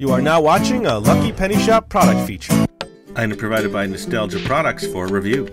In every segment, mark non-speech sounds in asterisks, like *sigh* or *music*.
You are now watching a Lucky Penny Shop product feature. And provided by Nostalgia Products for review.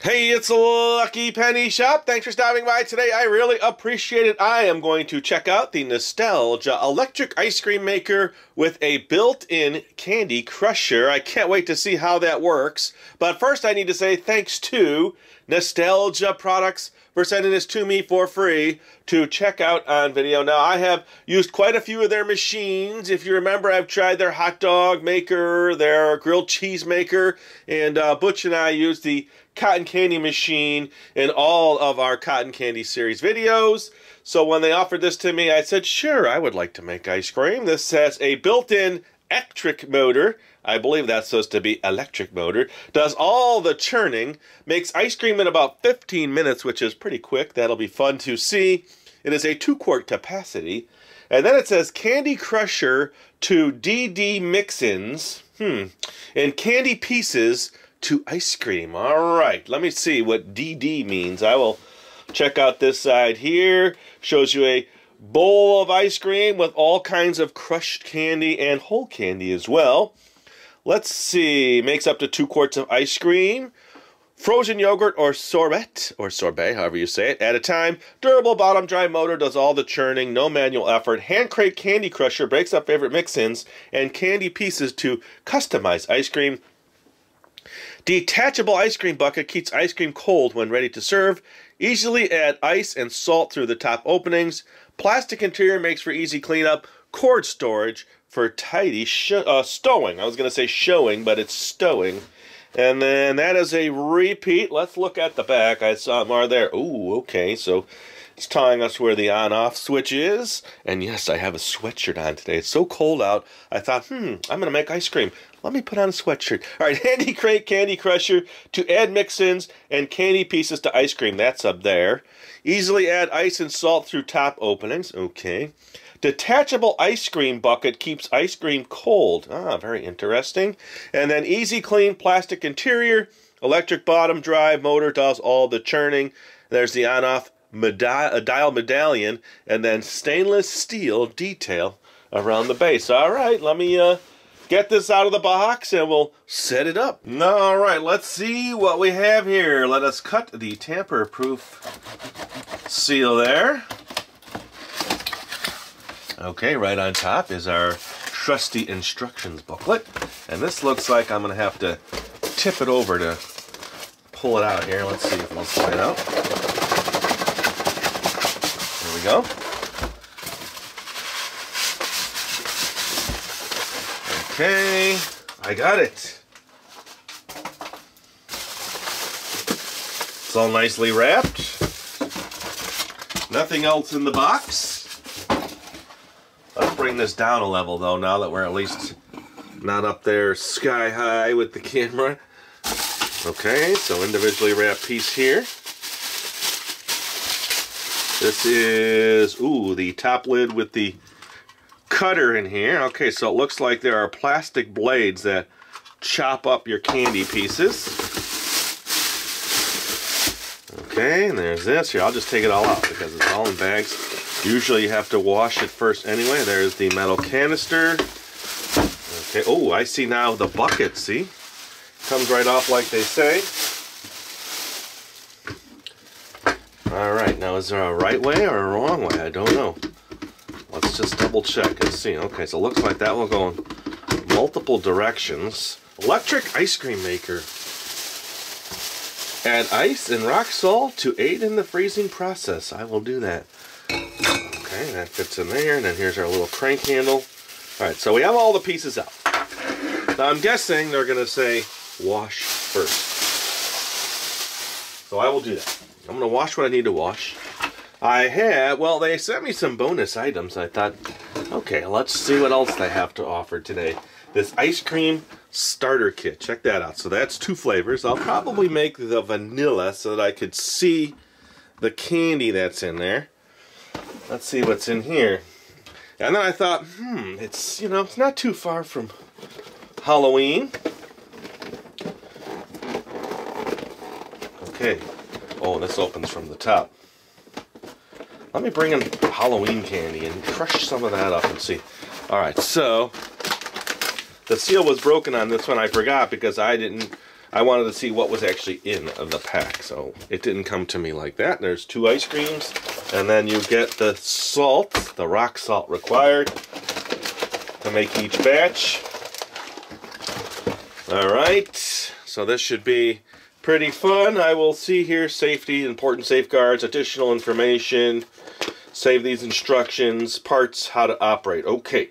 Hey, it's a Lucky Penny Shop. Thanks for stopping by today. I really appreciate it. I am going to check out the Nostalgia electric ice cream maker with a built-in candy crusher. I can't wait to see how that works. But first I need to say thanks to Nostalgia Products for sending this to me for free to check out on video. Now, I have used quite a few of their machines. If you remember, I've tried their hot dog maker, their grilled cheese maker, and uh, Butch and I used the cotton candy machine in all of our cotton candy series videos. So when they offered this to me, I said, sure, I would like to make ice cream. This has a built-in electric motor. I believe that's supposed to be electric motor. Does all the churning. Makes ice cream in about 15 minutes, which is pretty quick. That'll be fun to see. It is a two quart capacity. And then it says Candy Crusher to DD mix-ins. Hmm. And candy pieces to ice cream. All right, let me see what DD means. I will check out this side here. Shows you a bowl of ice cream with all kinds of crushed candy and whole candy as well. Let's see, makes up to two quarts of ice cream, frozen yogurt or sorbet, or sorbet, however you say it, at a time. Durable bottom dry motor does all the churning, no manual effort. Hand crank candy crusher breaks up favorite mix-ins and candy pieces to customize ice cream. Detachable ice cream bucket keeps ice cream cold when ready to serve. Easily add ice and salt through the top openings. Plastic interior makes for easy cleanup. Cord storage for tidy uh, stowing. I was going to say showing, but it's stowing. And then that is a repeat. Let's look at the back. I saw more there. Ooh, okay. So it's telling us where the on-off switch is. And yes, I have a sweatshirt on today. It's so cold out. I thought, hmm, I'm going to make ice cream. Let me put on a sweatshirt. All right, *laughs* Handy Crank Candy Crusher to add mix-ins and candy pieces to ice cream. That's up there. Easily add ice and salt through top openings. Okay. Detachable ice cream bucket keeps ice cream cold. Ah, very interesting. And then easy clean plastic interior, electric bottom drive motor does all the churning. There's the medi- dial medallion, and then stainless steel detail around the base. All right, let me uh, get this out of the box and we'll set it up. All right, let's see what we have here. Let us cut the tamper-proof seal there. Okay, right on top is our trusty instructions booklet. And this looks like I'm going to have to tip it over to pull it out here. Let's see if it'll slide out. We go. Okay, I got it. It's all nicely wrapped. Nothing else in the box Let's bring this down a level though now that we're at least not up there sky high with the *laughs* camera. Okay, so individually wrapped piece here. This is, ooh, the top lid with the cutter in here. Okay, so it looks like there are plastic blades that chop up your candy pieces. Okay, and there's this. Here, I'll just take it all out because it's all in bags. Usually you have to wash it first anyway. There's the metal canister. Okay, oh, I see now the bucket, see? Comes right off like they say. Alright, now is there a right way or a wrong way? I don't know. Let's just double check and see. Okay, so it looks like that will go in multiple directions. Electric ice cream maker. Add ice and rock salt to aid in the freezing process. I will do that. Okay, that fits in there, and then here's our little crank handle. All right, so we have all the pieces out. Now I'm guessing they're gonna say wash first. So I will do that. I'm gonna wash what I need to wash. I had, well, they sent me some bonus items. I thought, okay, let's see what else they have to offer today. This ice cream starter kit. Check that out. So that's two flavors. I'll probably make the vanilla so that I could see the candy that's in there. Let's see what's in here. And then I thought, hmm, it's, you know, it's not too far from Halloween. Okay. Oh, this opens from the top. Let me bring in Halloween candy and crush some of that up and see. All right, so the seal was broken on this one. I forgot because I didn't, I wanted to see what was actually in the pack. So it didn't come to me like that. There's two ice creams and then you get the salt, the rock salt required to make each batch. All right, so this should be pretty fun. I will see here safety, important safeguards, additional information, save these instructions, parts, how to operate. Okay,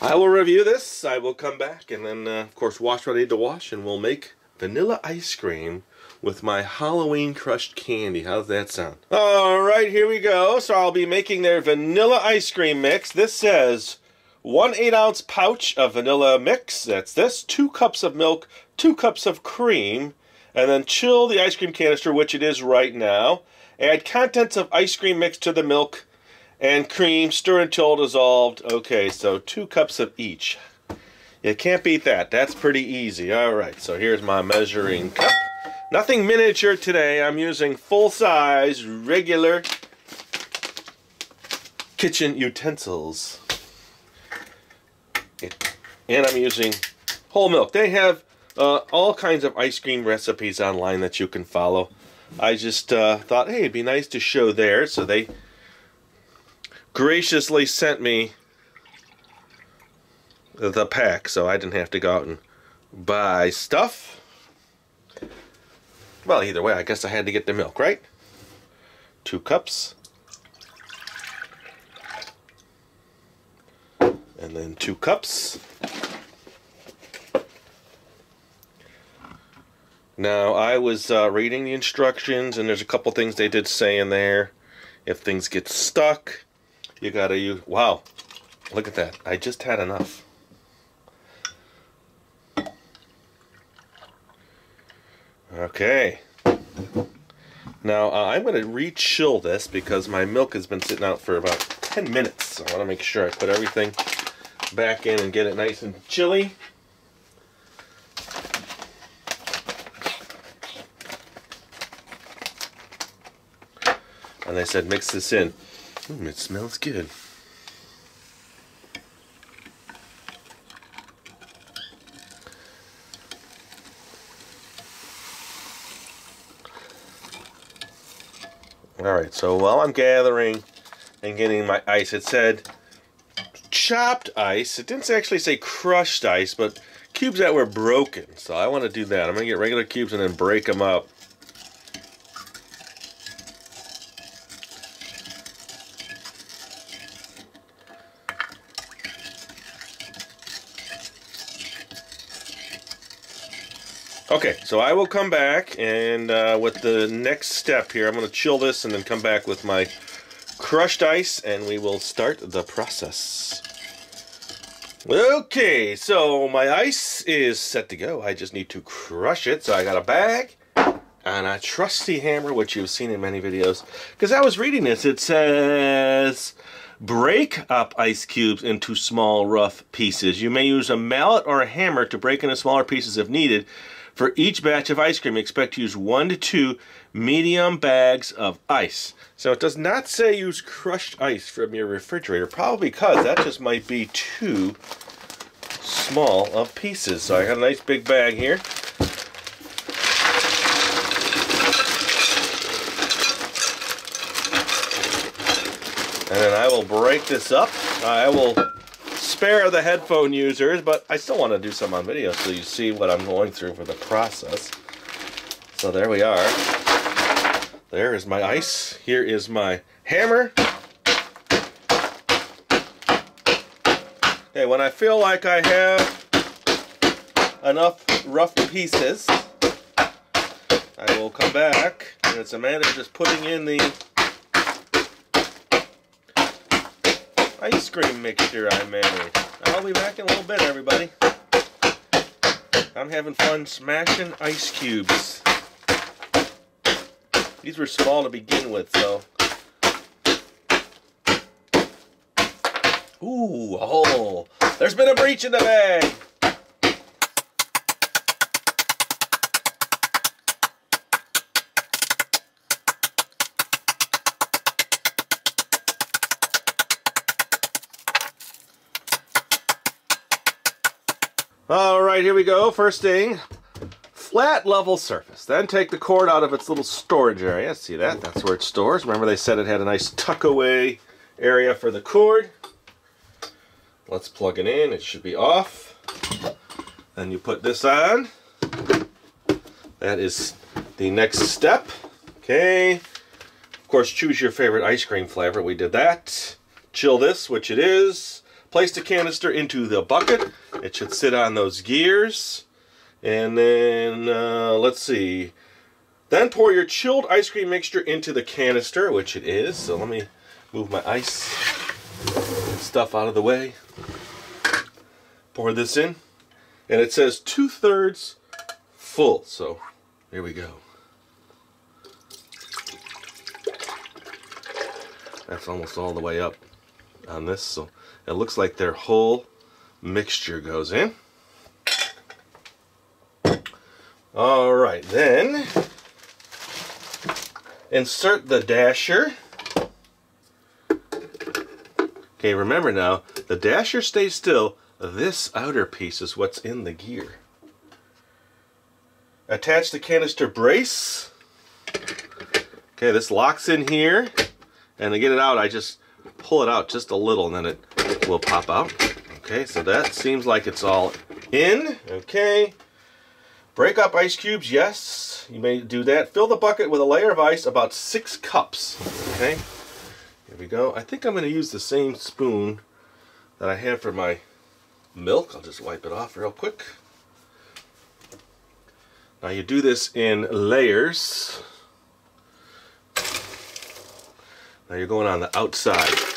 I will review this. I will come back and then, uh, of course, wash what I need to wash, and we'll make vanilla ice cream with my Halloween crushed candy. How's that sound? All right, here we go. So I'll be making their vanilla ice cream mix. This says one 8 ounce pouch of vanilla mix. That's this. Two cups of milk, two cups of cream, and then chill the ice cream canister, which it is right now. Add contents of ice cream mix to the milk and cream. Stir until dissolved. Okay, so two cups of each. You can't beat that. That's pretty easy. All right, so here's my measuring cup. Nothing miniature today. I'm using full-size, regular kitchen utensils. And I'm using whole milk. They have uh, all kinds of ice cream recipes online that you can follow. I just uh, thought, hey, it'd be nice to show there. So they graciously sent me the pack so I didn't have to go out and buy stuff. Well, either way, I guess I had to get the milk, right? Two cups. And then two cups. Now, I was uh, reading the instructions, and there's a couple things they did say in there. If things get stuck, you gotta use. Wow, look at that. I just had enough. Okay. Now, uh, I'm going to re-chill this because my milk has been sitting out for about 10 minutes. So I want to make sure I put everything back in and get it nice and chilly. And I said, mix this in. Mm, it smells good. Alright, so while I'm gathering and getting my ice, it said chopped ice. It didn't actually say crushed ice, but cubes that were broken. So I want to do that. I'm going to get regular cubes and then break them up. Okay, so I will come back and uh, with the next step here, I'm going to chill this and then come back with my crushed ice and we will start the process. Okay, so my ice is set to go. I just need to crush it. So I got a bag and a trusty hammer, which you've seen in many videos. Because I was reading this, it says break up ice cubes into small rough pieces. You may use a mallet or a hammer to break into smaller pieces if needed. For each batch of ice cream, expect to use one to two medium bags of ice. So it does not say use crushed ice from your refrigerator, probably because that just might be too small of pieces. So I got a nice big bag here. And then I will break this up. I will spare the headphone users, but I still want to do some on video so you see what I'm going through for the process. So there we are. There is my ice. Here is my hammer. Okay, when I feel like I have enough rough pieces, I will come back and it's a matter of just putting in the ice cream mixture I made. I'll be back in a little bit, everybody. I'm having fun smashing ice cubes. These were small to begin with, so. Ooh, hole. There's been a breach in the bag. All right, here we go. First thing, flat level surface. Then take the cord out of its little storage area. See that? That's where it stores. Remember they said it had a nice tuck away area for the cord. Let's plug it in. It should be off. Then you put this on. That is the next step. Okay. Of course, choose your favorite ice cream flavor. We did that. Chill this, which it is. Place the canister into the bucket. It should sit on those gears. And then, uh, let's see. Then pour your chilled ice cream mixture into the canister, which it is. So let me move my ice stuff out of the way. Pour this in. And it says two-thirds full. So here we go. That's almost all the way up on this. So it looks like their whole mixture goes in. All right, then insert the dasher. Okay, remember now, the dasher stays still. This outer piece is what's in the gear. Attach the canister brace. Okay, this locks in here. And to get it out, I just pull it out just a little and then it will pop out. Okay, so that seems like it's all in. Okay. Break up ice cubes, yes, you may do that. Fill the bucket with a layer of ice, about six cups. Okay, here we go. I think I'm going to use the same spoon that I have for my milk. I'll just wipe it off real quick. Now you do this in layers. Now you're going on the outside.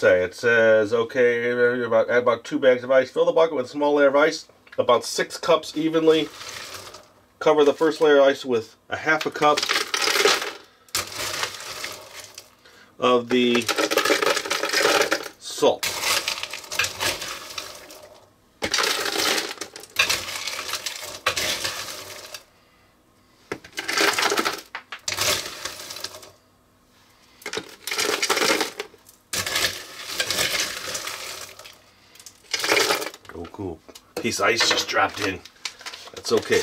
So It says, okay, about, add about two bags of ice. Fill the bucket with a small layer of ice, about six cups evenly. Cover the first layer of ice with a half a cup of the salt. Oh, cool. Ice just dropped in. That's okay.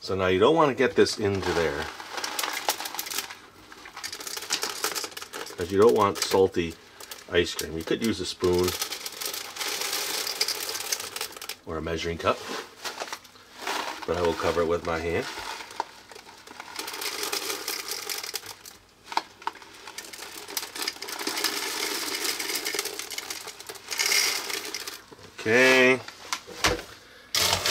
So now you don't want to get this into there. Because you don't want salty ice cream. You could use a spoon or a measuring cup. But I will cover it with my hand. Okay.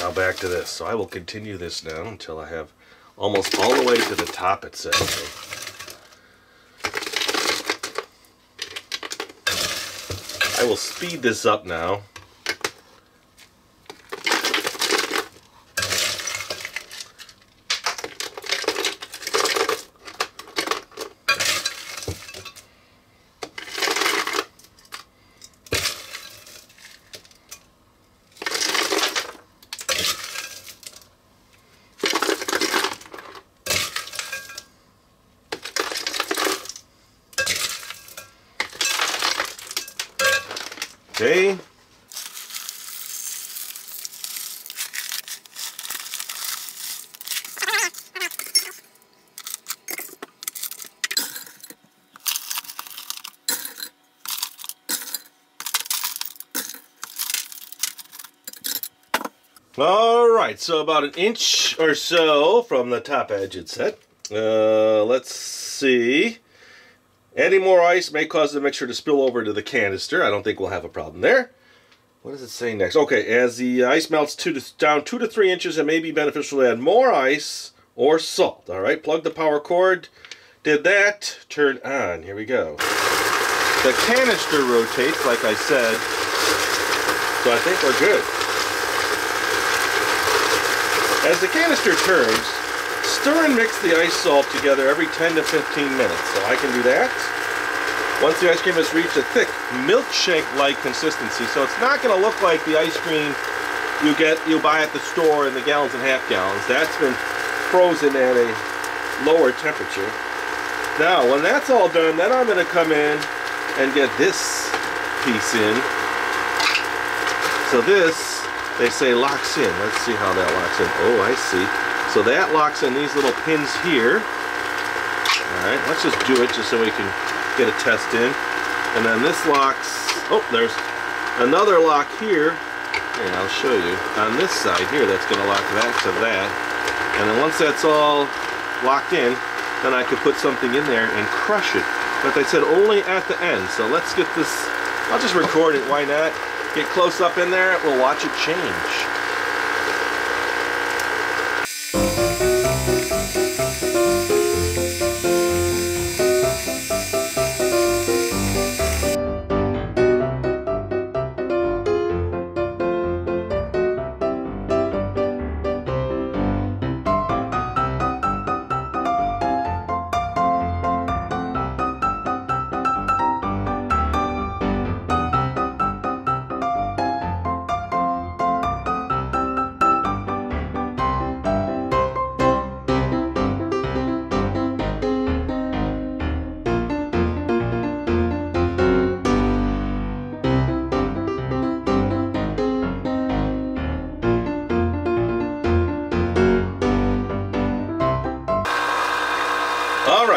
Now back to this. So I will continue this now until I have almost all the way to the top it says. I will speed this up now. Okay. All right, so about an inch or so from the top edge it's set. Uh, let's see. Adding more ice may cause the mixture to spill over to the canister. I don't think we'll have a problem there. What does it say next? Okay, as the ice melts two to, down two to three inches, it may be beneficial to add more ice or salt. All right, plug the power cord. Did that. Turn on. Here we go. The canister rotates, like I said, so I think we're good. As the canister turns, stir and mix the ice salt together every 10 to 15 minutes. So I can do that. Once the ice cream has reached a thick milkshake-like consistency, so it's not going to look like the ice cream you get you buy at the store in the gallons and half gallons. That's been frozen at a lower temperature. Now, when that's all done, then I'm going to come in and get this piece in. So this, they say locks in. Let's see how that locks in. Oh, I see. So that locks in these little pins here. All right, let's just do it just so we can get a test in. And then this locks, oh, there's another lock here. Yeah, I'll show you. On this side here, that's gonna lock that to that. And then once that's all locked in, then I could put something in there and crush it. But they said only at the end. So let's get this, I'll just record it, why not? Get close up in there, we'll watch it change.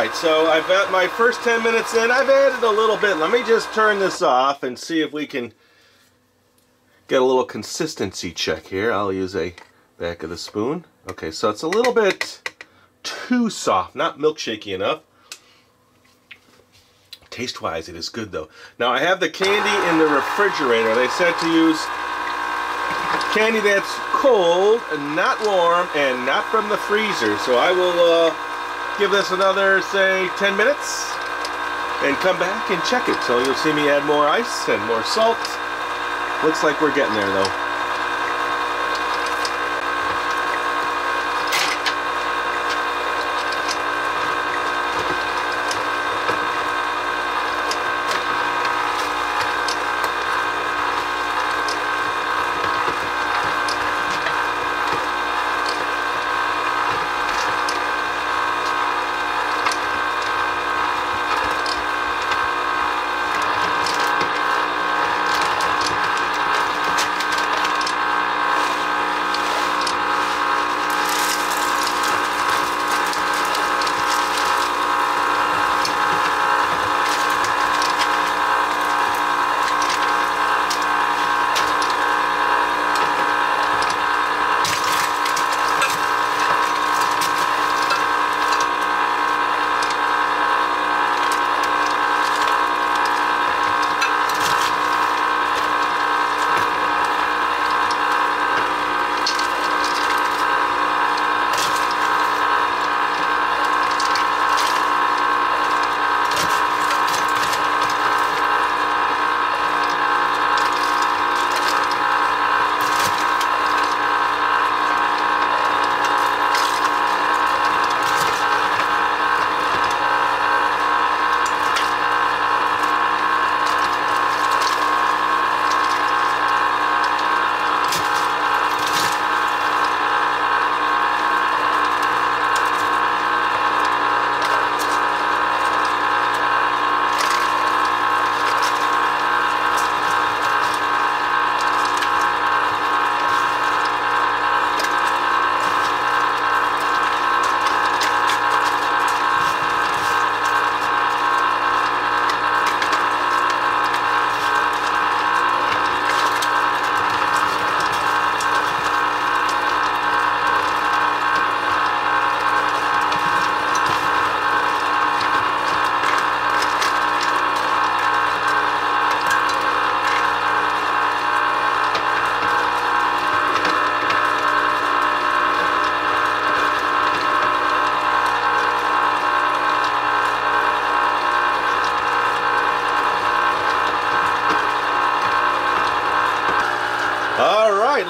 Right, so I've got my first 10 minutes in. I've added a little bit. Let me just turn this off and see if we can get a little consistency check here. I'll use a back of the spoon. Okay, so it's a little bit too soft, not milkshakey enough. Taste-wise, it is good though. Now I have the candy in the refrigerator. They said to use candy that's cold and not warm and not from the freezer. So I will uh, give this another, say, 10 minutes and come back and check it. So you'll see me add more ice and more salt. Looks like we're getting there though.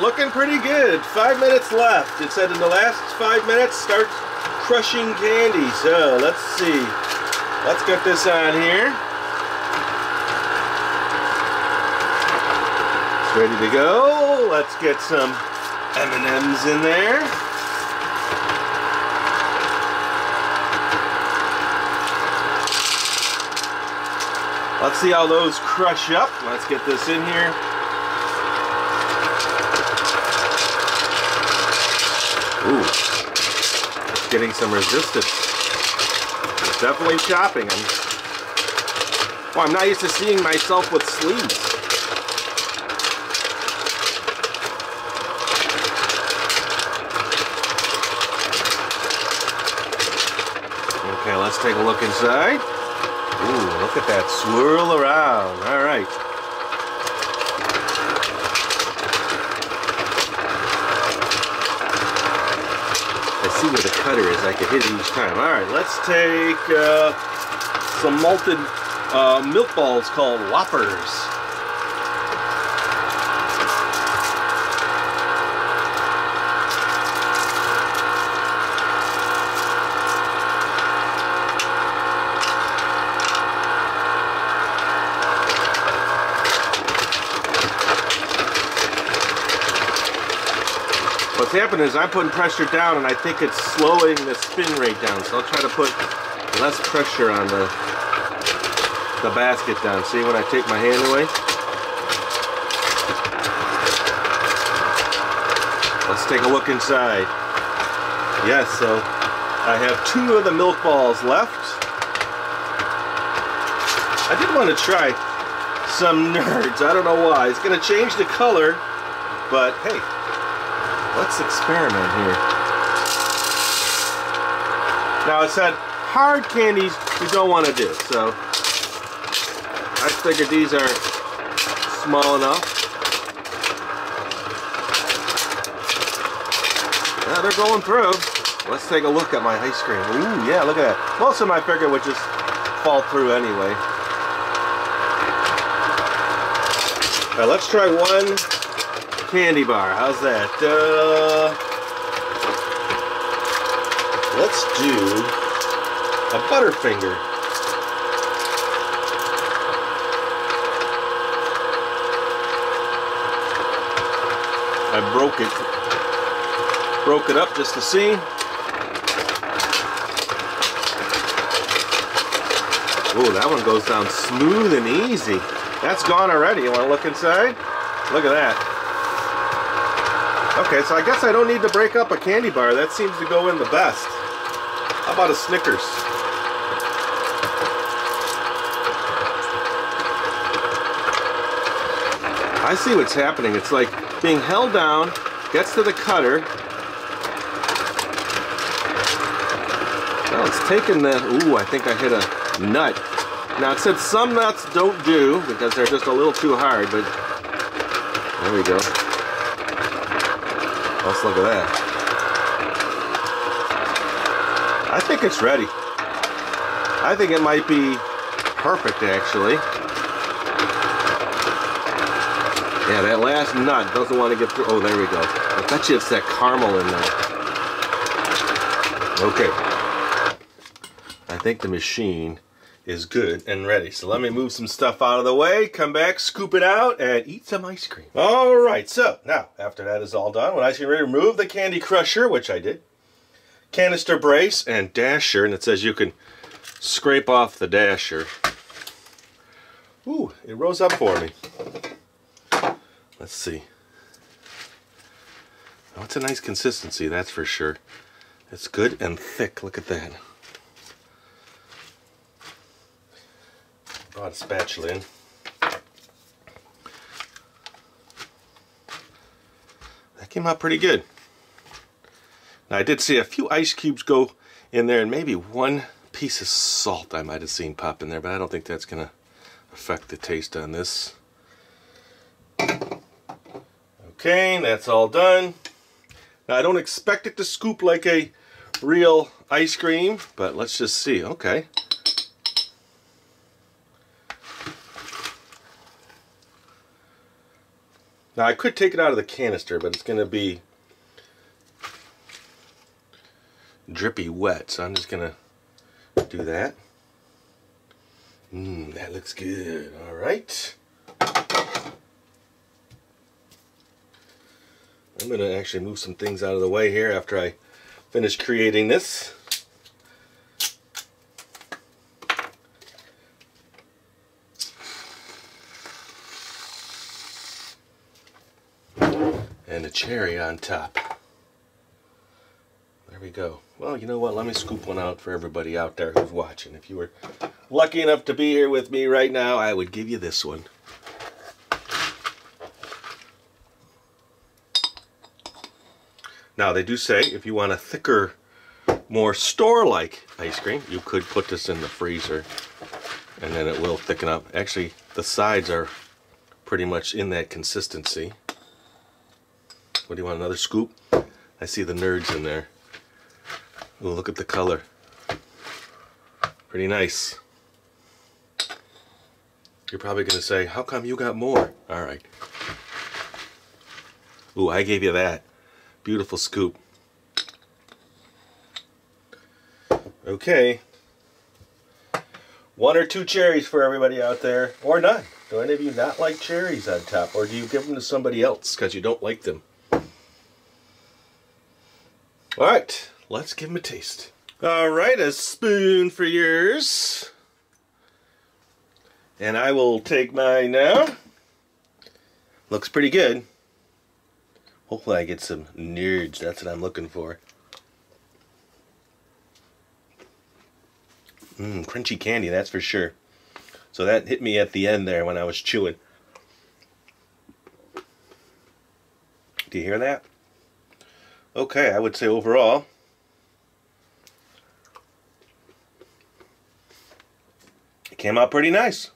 looking pretty good. Five minutes left. It said in the last five minutes, start crushing candy. So let's see. Let's get this on here. It's ready to go. Let's get some M&Ms in there. Let's see how those crush up. Let's get this in here. Ooh, getting some resistance. It's definitely chopping. I'm, well, I'm not used to seeing myself with sleeves. Okay, let's take a look inside. Ooh, look at that swirl around. All right. Where the cutter is. I can hit it each time. All right, let's take uh, some malted uh, milk balls called Whoppers. What's happening is I'm putting pressure down and I think it's slowing the spin rate down. So I'll try to put less pressure on the, the basket down. See when I take my hand away? Let's take a look inside. Yes, so I have two of the milk balls left. I did want to try some *laughs* nerds. I don't know why. It's going to change the color, but hey, let's experiment here. Now it said hard candies you don't want to do, so I figured these are small enough. Yeah, they're going through. Let's take a look at my ice cream. Ooh, yeah, look at that. Most of my I figured would just fall through anyway. All right, let's try one candy bar. How's that? Uh, let's do a Butterfinger. I broke it. Broke it up just to see. Ooh, that one goes down smooth and easy. That's gone already. You want to look inside? Look at that. Okay, so I guess I don't need to break up a candy bar. That seems to go in the best. How about a Snickers? I see what's happening. It's like being held down, gets to the cutter. Well, it's taking the, ooh, I think I hit a nut. Now it said some nuts don't do because they're just a little too hard, but there we go. Let's look at that. I think it's ready. I think it might be perfect actually. Yeah, that last nut doesn't want to get through. Oh, there we go. I bet you it's that caramel in there. Okay. I think the machine is good and ready. So let me move some stuff out of the way, come back, scoop it out, and eat some ice cream. All right, so now after that is all done, when ice cream ready, remove the candy crusher, which I did, canister brace, and dasher, and it says you can scrape off the dasher. Ooh, it rose up for me. Let's see. Oh, it's a nice consistency, that's for sure. It's good and thick, look at that. Brought a spatula in. That came out pretty good. Now I did see a few ice cubes go in there and maybe one piece of salt I might have seen pop in there, but I don't think that's going to affect the taste on this. Okay, that's all done. Now I don't expect it to scoop like a real ice cream, but let's just see. Okay. Now I could take it out of the canister, but it's going to be drippy wet, so I'm just going to do that. Mmm, that looks good. All right. I'm going to actually move some things out of the way here after I finish creating this. And a cherry on top. There we go. Well, you know what? Let me scoop one out for everybody out there who's watching. If you were lucky enough to be here with me right now, I would give you this one. Now, they do say if you want a thicker, more store-like ice cream, you could put this in the freezer and then it will thicken up. Actually, the sides are pretty much in that consistency. What do you want, another scoop? I see the nerds in there. Ooh, look at the color. Pretty nice. You're probably going to say, how come you got more? All right. Ooh, I gave you that. Beautiful scoop. Okay. One or two cherries for everybody out there, or none. Do any of you not like cherries on top, or do you give them to somebody else because you don't like them? All right, let's give them a taste. All right, a spoon for yours. And I will take mine now. Looks pretty good. Hopefully I get some nerds. That's what I'm looking for. Mmm, crunchy candy, that's for sure. So that hit me at the end there when I was chewing. Do you hear that? Okay, I would say overall, it came out pretty nice.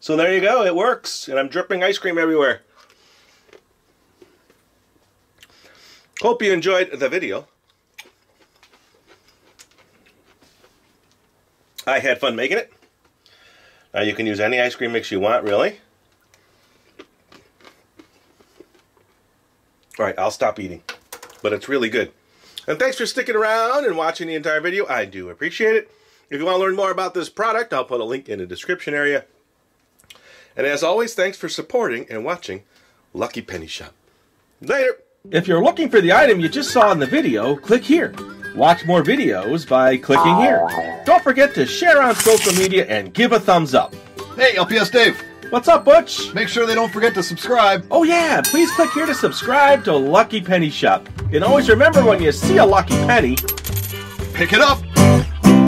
So there you go, it works, and I'm dripping ice cream everywhere. Hope you enjoyed the video. I had fun making it. Now you can use any ice cream mix you want, really. Alright, I'll stop eating. But it's really good. And thanks for sticking around and watching the entire video. I do appreciate it. If you want to learn more about this product, I'll put a link in the description area. And as always, thanks for supporting and watching Lucky Penny Shop. Later! If you're looking for the item you just saw in the video, click here. Watch more videos by clicking here. Don't forget to share on social media and give a thumbs up. Hey, LPS Dave. What's up, Butch? Make sure they don't forget to subscribe. Oh yeah, please click here to subscribe to Lucky Penny Shop. And always remember when you see a lucky penny, Pick it up.